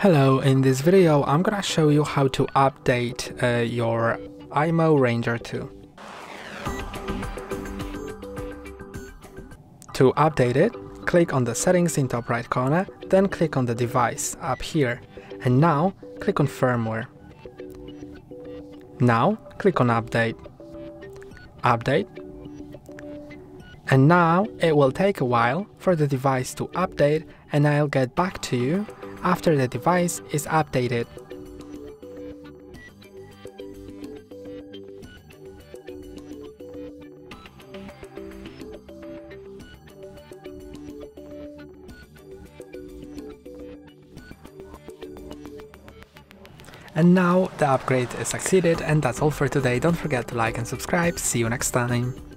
Hello, in this video I'm gonna show you how to update uh, your IMOU Ranger 2. To update it, click on the settings in top right corner, then click on the device up here, and now click on firmware. Now click on update. Update. And now it will take a while for the device to update and I'll get back to you after the device is updated. And now the upgrade is succeeded and that's all for today. Don't forget to like and subscribe. See you next time.